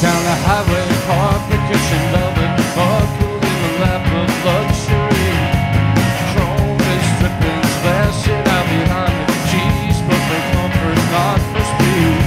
down the highway for vacation loving, for in the lap of luxury. Chrome is stripping, splashing out behind the cheese, but for comfort, not for speed.